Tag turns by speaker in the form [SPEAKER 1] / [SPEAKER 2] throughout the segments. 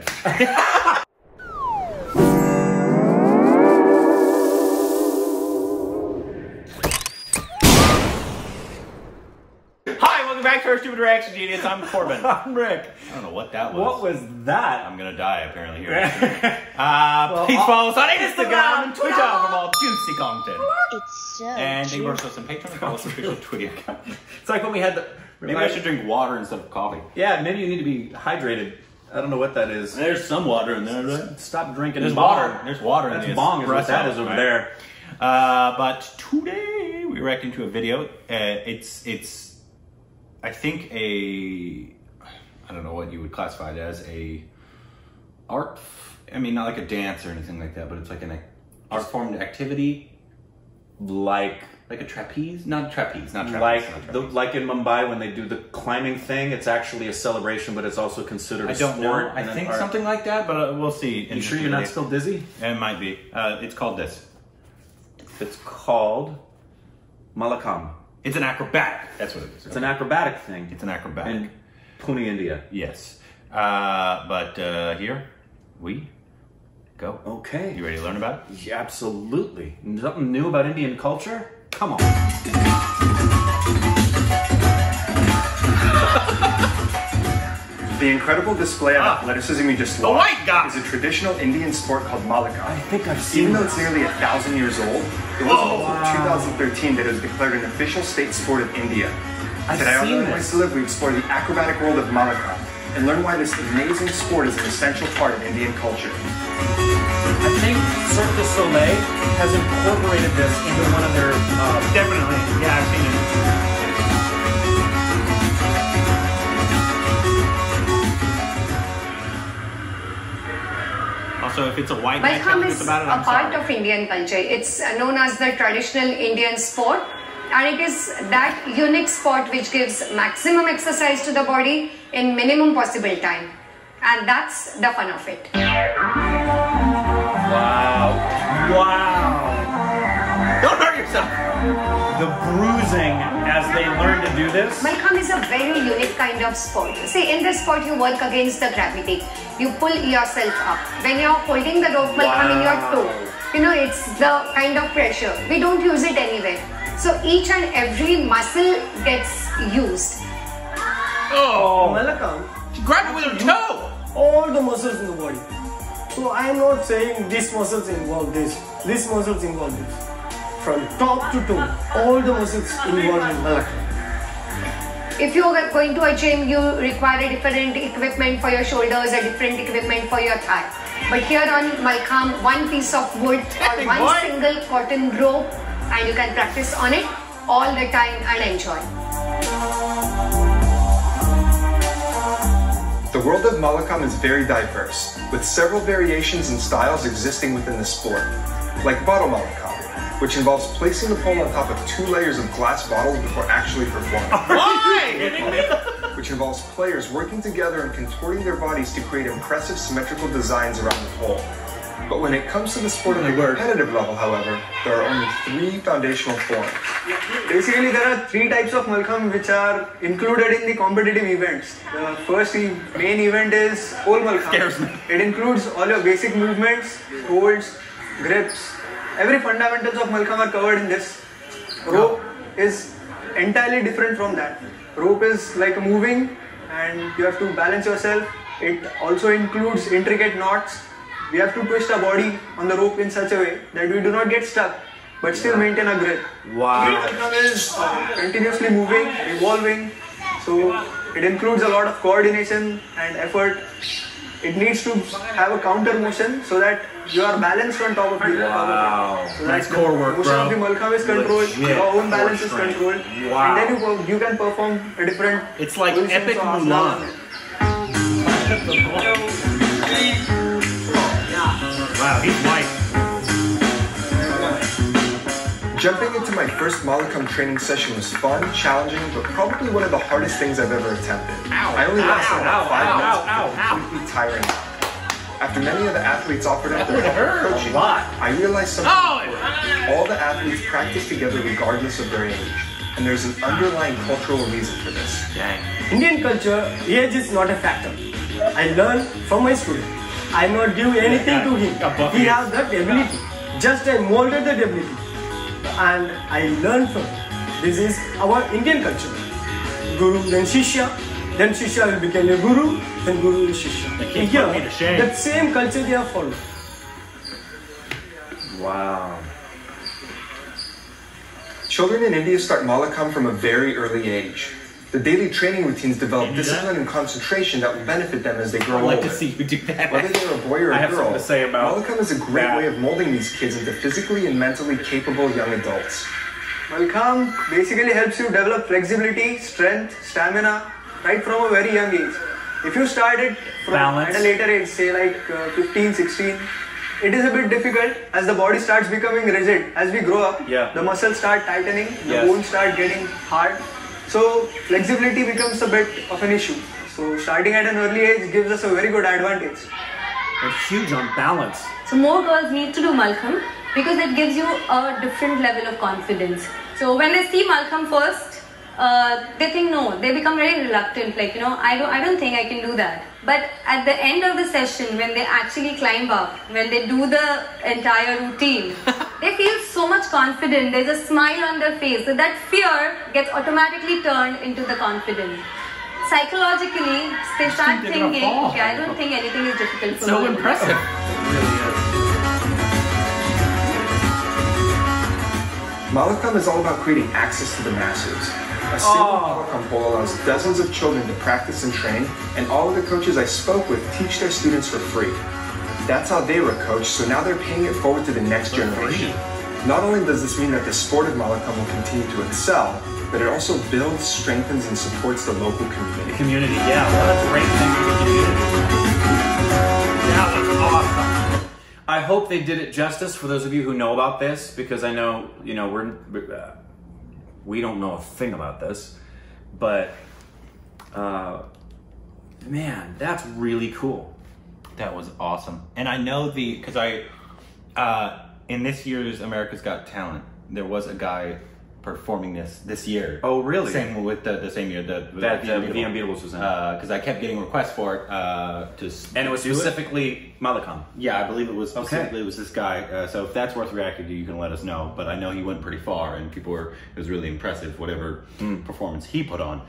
[SPEAKER 1] excited. Hi, welcome back to our Stupid Reaction Genius. I'm Korbin. I
[SPEAKER 2] I'm Rick.
[SPEAKER 1] I don't know what that was.
[SPEAKER 2] What was that?
[SPEAKER 1] I'm gonna die apparently here. uh,
[SPEAKER 2] Well,
[SPEAKER 1] please
[SPEAKER 2] I'll-
[SPEAKER 1] follow us on
[SPEAKER 2] Instagram,
[SPEAKER 1] Instagram and Twitter for more juicy content.
[SPEAKER 3] It's so
[SPEAKER 1] And thank you
[SPEAKER 3] juicy.
[SPEAKER 1] for us on Patreon. Follow us on official Twitter account.
[SPEAKER 2] It's like when we had the.
[SPEAKER 1] Maybe I should drink water instead of coffee.
[SPEAKER 2] Yeah, maybe you need to be hydrated. I don't know what that is.
[SPEAKER 1] There's some water in there, right?
[SPEAKER 2] Stop drinking.
[SPEAKER 1] There's
[SPEAKER 2] bong.
[SPEAKER 1] water. There's water in
[SPEAKER 2] That's
[SPEAKER 1] the
[SPEAKER 2] bong is what that is over
[SPEAKER 1] right?
[SPEAKER 2] there.
[SPEAKER 1] Uh, but today we reacting to a video. Uh, it's it's I think a I don't know what you would classify it as a art. f- I mean, not like a dance or anything like that, but it's like an art form activity,
[SPEAKER 2] Like
[SPEAKER 1] like a trapeze. Not trapeze. Not trapeze.
[SPEAKER 2] like
[SPEAKER 1] not
[SPEAKER 2] the, like in Mumbai when they do the climbing thing, it's actually a celebration, but it's also considered a
[SPEAKER 1] I don't know.
[SPEAKER 2] sport.
[SPEAKER 1] I think
[SPEAKER 2] art.
[SPEAKER 1] something like that, but uh, we'll see.
[SPEAKER 2] You sure you're not still dizzy?
[SPEAKER 1] It might be. Uh, it's called this.
[SPEAKER 2] It's called Mallakhamb.
[SPEAKER 1] It's an acrobatic. That's what it is.
[SPEAKER 2] It's an acrobatic thing
[SPEAKER 1] It's an acrobatic.
[SPEAKER 2] in Pune, India.
[SPEAKER 1] Yes. Uh, but uh, here we go.
[SPEAKER 2] Okay.
[SPEAKER 1] You ready to learn about it?
[SPEAKER 2] Yeah, absolutely. Something new about Indian culture? Come on.
[SPEAKER 4] The incredible display of ah. athleticism you just
[SPEAKER 1] The
[SPEAKER 4] watched
[SPEAKER 1] white guy.
[SPEAKER 4] is a traditional Indian sport called Mallakhamb.
[SPEAKER 2] I think I've seen
[SPEAKER 4] Even
[SPEAKER 2] though
[SPEAKER 4] it's nearly a thousand years old, it wasn't until 2013 that it was declared an official state sport of India.
[SPEAKER 2] I've
[SPEAKER 4] Today on
[SPEAKER 2] seen
[SPEAKER 4] the
[SPEAKER 2] this.
[SPEAKER 4] Place to Live, we explore the acrobatic world of Mallakhamb and learn why this amazing sport is an essential part of Indian culture.
[SPEAKER 2] I think Cirque du Soleil has incorporated this into one of their. Uh,
[SPEAKER 1] Definitely. Yeah, I've seen it. Also, if it's a white guy
[SPEAKER 5] Malkham is
[SPEAKER 1] about it,
[SPEAKER 5] a
[SPEAKER 1] I'm
[SPEAKER 5] part
[SPEAKER 1] sorry.
[SPEAKER 5] of Indian culture. It's uh, known as the traditional Indian sport, and it is that unique sport which gives maximum exercise to the body in minimum possible time, and that's the fun of it.
[SPEAKER 2] wow. Wow.
[SPEAKER 1] Don't hurt yourself.
[SPEAKER 2] The bruising as they learn to do this.
[SPEAKER 5] Malkham is a very unique kind of sport. See, in this sport, you work against the gravity. You pull yourself up. When you're holding the rope Malkham in your toe, you know, it's the kind of pressure. We don't use it anywhere. So each and every muscle gets used.
[SPEAKER 1] Oh,
[SPEAKER 6] Mallakhamb,
[SPEAKER 1] she grabbed it with her toe.
[SPEAKER 6] All the muscles in the body. So I am not saying these muscles involve this, these muscles involve this. From top to toe, all the muscles involved in Mallakhamb.
[SPEAKER 5] If you're going to a gym, you require a different equipment for your shoulders, a different equipment for your thigh. But here on Malkham, one piece of wood or one single cotton rope, and you can practice on it all the time and enjoy.
[SPEAKER 4] The world of Mallakhamb is very diverse, with several variations and styles existing within the sport, like bottle Mallakhamb, which involves placing the pole on top of two layers of glass bottles before actually performing.
[SPEAKER 1] Why?
[SPEAKER 4] which involves players working together and contorting their bodies to create impressive symmetrical designs around the pole. But when it comes to the sport at the competitive level, however, there are only three foundational forms.
[SPEAKER 6] Basically, there are three types of Malkham which are included in the competitive events. The first e- main event is Pole Malkham. It includes all your basic movements, holds, grips. Every fundamentals of Malkham are covered in this. Rope is entirely different from that. Rope is like moving and you have to balance yourself. It also includes intricate knots. We have to twist our body on the rope in such a way that we do not get stuck but still maintain a grip.
[SPEAKER 2] Wow.
[SPEAKER 6] Malkham is uh, continuously moving, evolving, so it includes a lot of coordination and effort. It needs to have a counter motion so that you are balanced on top of the
[SPEAKER 2] Wow.
[SPEAKER 6] So
[SPEAKER 1] Nice core work,
[SPEAKER 6] motion
[SPEAKER 1] bro.
[SPEAKER 6] of the Malkham is controlled,
[SPEAKER 2] Legit
[SPEAKER 6] your own
[SPEAKER 2] core
[SPEAKER 6] balance is controlled,
[SPEAKER 2] Wow.
[SPEAKER 6] and then you, you can perform a different.
[SPEAKER 1] It's like epic Mulan.
[SPEAKER 6] On it.
[SPEAKER 1] Wow, he's white.
[SPEAKER 4] Jumping into my first Mallakhamb training session was fun, challenging, but probably one of the hardest things I've ever attempted. I only lasted about five
[SPEAKER 2] ow,
[SPEAKER 4] minutes
[SPEAKER 2] ow,
[SPEAKER 4] before completely tiring. After many of the athletes offered up their help
[SPEAKER 1] hurt a
[SPEAKER 4] coaching,
[SPEAKER 2] lot.
[SPEAKER 4] I realized something
[SPEAKER 1] Oh,
[SPEAKER 4] important. All the athletes practice together regardless of their age, and there's an underlying cultural reason for this.
[SPEAKER 1] Dang.
[SPEAKER 6] Indian culture, age is not a factor.
[SPEAKER 3] I learn from my student. I not give anything to him. He
[SPEAKER 2] ears.
[SPEAKER 3] has that ability. Just I molded that ability, and I learned from. it. This is our Indian culture. Guru then Shishya, then Shishya will become a Guru, then Guru is Shishya.
[SPEAKER 1] They
[SPEAKER 3] Here,
[SPEAKER 1] putting me to shame.
[SPEAKER 3] that same culture they have followed.
[SPEAKER 2] Wow.
[SPEAKER 4] Children in India start Mallakhamb from a very early age. The daily training routines develop
[SPEAKER 1] Can you do that?
[SPEAKER 4] discipline and concentration that will benefit them as they grow older.
[SPEAKER 1] I'd like
[SPEAKER 4] older.
[SPEAKER 1] to see you do that.
[SPEAKER 4] Whether they're a boy or a
[SPEAKER 2] I have
[SPEAKER 4] girl,
[SPEAKER 2] something to say about
[SPEAKER 4] Mallakhamb is a great
[SPEAKER 2] that.
[SPEAKER 4] way of molding these kids into physically and mentally capable young adults.
[SPEAKER 6] Malkham basically helps you develop flexibility, strength, stamina right from a very young age. If you start it from
[SPEAKER 2] Balance.
[SPEAKER 6] at a later age, say like uh, 15, 16, it is a bit difficult as the body starts becoming rigid. As we grow up,
[SPEAKER 2] Yeah.
[SPEAKER 6] the muscles start tightening, the
[SPEAKER 2] Yes.
[SPEAKER 6] bones start getting hard. So flexibility becomes a bit of an issue. So starting at an early age gives us a very good advantage.
[SPEAKER 2] It's huge on balance.
[SPEAKER 7] So more girls need to do Mallakhamb because it gives you a different level of confidence. So when they see Mallakhamb first, uh, they think no, they become very reluctant. Like you know, I don't, I don't think I can do that. But at the end of the session, when they actually climb up, when they do the entire routine, they feel so much confident. There's a smile on their face. So that fear gets automatically turned into the confidence. Psychologically, they start thinking,
[SPEAKER 1] fall.
[SPEAKER 7] okay, I don't think anything is difficult for
[SPEAKER 1] so
[SPEAKER 7] me.
[SPEAKER 1] impressive.
[SPEAKER 4] Mallakhamb is all about creating access to the masses. A single Mallakhamb pole allows dozens of children to practice and train, and all of the coaches I spoke with teach their students for free. That's how they were coached, so now they're paying it forward to the next generation. Not only does this mean that the sport of Mallakhamb will continue to excel, but it also builds, strengthens, and supports the local community.
[SPEAKER 2] Community, yeah. What a great thing for the community. That was awesome. I hope they did it justice for those of you who know about this, because I know, you know, we're, we're, uh, we don't know a thing about this, but uh, man, that's really cool.
[SPEAKER 1] That was awesome. And I know the because I uh, in this year's America's Got Talent, there was a guy performing this this year.
[SPEAKER 2] Oh, really?
[SPEAKER 1] Same with the, the same year the
[SPEAKER 2] That,
[SPEAKER 1] the
[SPEAKER 2] uh, The Unbeatables was in.
[SPEAKER 1] because I kept getting requests for it uh, to
[SPEAKER 2] and it was specifically Mallakhamb.
[SPEAKER 1] Yeah, I believe it was
[SPEAKER 2] Okay.
[SPEAKER 1] specifically it was this guy. Uh, so if that's worth reacting to, you can let us know. But I know he went pretty far, and people were it was really impressive whatever
[SPEAKER 2] Hmm.
[SPEAKER 1] performance he put on.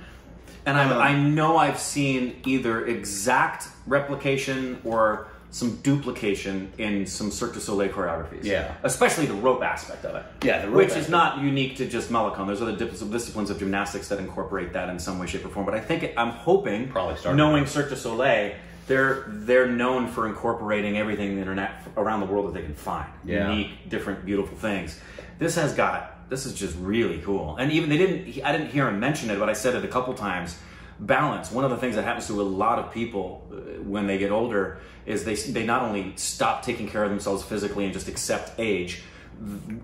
[SPEAKER 2] And I, I know I've seen either exact replication or some duplication in some Cirque du Soleil choreographies.
[SPEAKER 1] Yeah.
[SPEAKER 2] Especially the rope aspect of it.
[SPEAKER 1] Yeah, the rope
[SPEAKER 2] Which is not unique to just Mallakhamb. There's other disciplines of gymnastics that incorporate that in some way, shape, or form. But I think, it, I'm hoping,
[SPEAKER 1] Probably
[SPEAKER 2] knowing Cirque du Soleil, they're, they're known for incorporating everything in the internet around the world that they can find.
[SPEAKER 1] Yeah.
[SPEAKER 2] Unique, different, beautiful things. This has got, this is just really cool. And even they didn't, I didn't hear him mention it, but I said it a couple times balance. One of the things that happens to a lot of people uh, when they get older is they they not only stop taking care of themselves physically and just accept age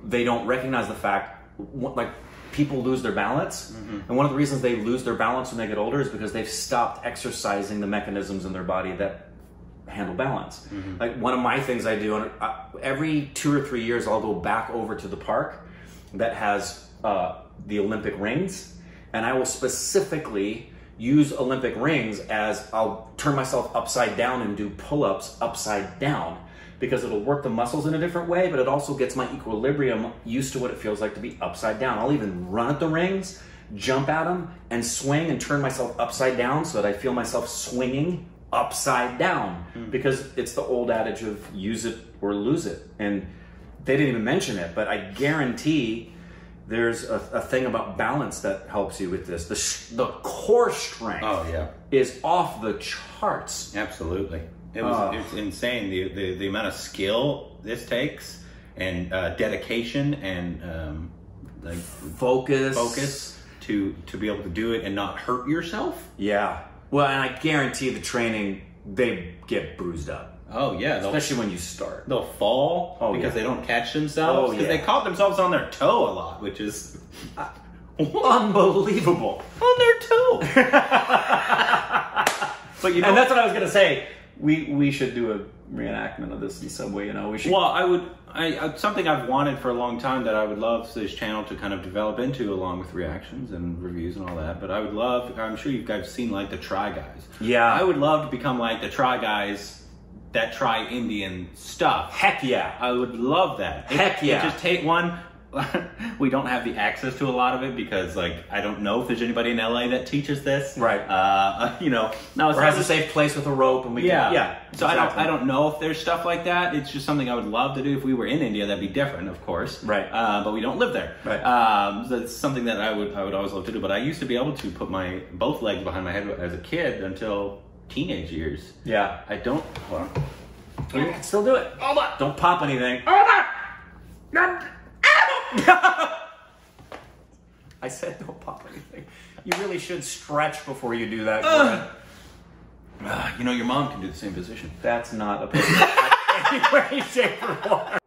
[SPEAKER 2] they don't recognize the fact like people lose their balance. And one of the reasons they lose their balance when they get older is because they've stopped exercising the mechanisms in their body that handle balance. Like one of my things I do, and I, every two or three years, I'll go back over to the park that has uh, the Olympic rings, and I will specifically use Olympic rings as I'll turn myself upside down and do pull-ups upside down because it'll work the muscles in a different way, but it also gets my equilibrium used to what it feels like to be upside down. I'll even run at the rings, jump at them, and swing and turn myself upside down so that I feel myself swinging upside down mm. because it's the old adage of use it or lose it. And they didn't even mention it, but I guarantee there's a, a thing about balance that helps you with this. The, sh- the core strength
[SPEAKER 1] Oh, yeah.
[SPEAKER 2] is off the charts.
[SPEAKER 1] Absolutely. It was it's insane the, the the amount of skill this takes and uh, dedication and um, like
[SPEAKER 2] Focus.
[SPEAKER 1] focus to to be able to do it and not hurt yourself.
[SPEAKER 2] Yeah. Well, and I guarantee the training, they get bruised up.
[SPEAKER 1] Oh yeah,
[SPEAKER 2] Especially when you start.
[SPEAKER 1] they'll fall
[SPEAKER 2] Oh,
[SPEAKER 1] because
[SPEAKER 2] yeah.
[SPEAKER 1] they don't catch themselves
[SPEAKER 2] Oh,
[SPEAKER 1] because
[SPEAKER 2] yeah.
[SPEAKER 1] they caught themselves on their toe a lot, which is
[SPEAKER 2] Unbelievable.
[SPEAKER 1] on their toe. but you know,
[SPEAKER 2] And that's what I was gonna say. We we should do a reenactment of this in some way. You know, we should.
[SPEAKER 1] Well, I would. I, I something I've wanted for a long time that I would love this channel to kind of develop into, along with reactions and reviews and all that. But I would love. I'm sure you guys seen like the Try Guys.
[SPEAKER 2] Yeah.
[SPEAKER 1] I would love to become like the Try Guys that try Indian stuff.
[SPEAKER 2] Heck yeah.
[SPEAKER 1] I would love that. It-
[SPEAKER 2] Heck yeah.
[SPEAKER 1] Just take one. we don't have the access to a lot of it because, like, I don't know if there's anybody in LA that teaches this.
[SPEAKER 2] Right.
[SPEAKER 1] Uh, you know, now it's
[SPEAKER 2] Or has a safe place with a rope, and we
[SPEAKER 1] yeah,
[SPEAKER 2] can. Yeah.
[SPEAKER 1] So I don't. I don't know if there's stuff like that. It's just something I would love to do if we were in India. That'd be different, of course.
[SPEAKER 2] Right.
[SPEAKER 1] Uh, but we don't live there.
[SPEAKER 2] Right.
[SPEAKER 1] Um, so it's something that I would, I would always love to do. But I used to be able to put my both legs behind my head as a kid until teenage years.
[SPEAKER 2] Yeah.
[SPEAKER 1] I don't. Hold on.
[SPEAKER 2] You can still do it. Hold on. Don't pop anything. I said don't pop anything. You really should stretch before you do that. Gordon.
[SPEAKER 1] Ah, you know, your mom can do the same position.
[SPEAKER 2] That's not a any way, shape, or form.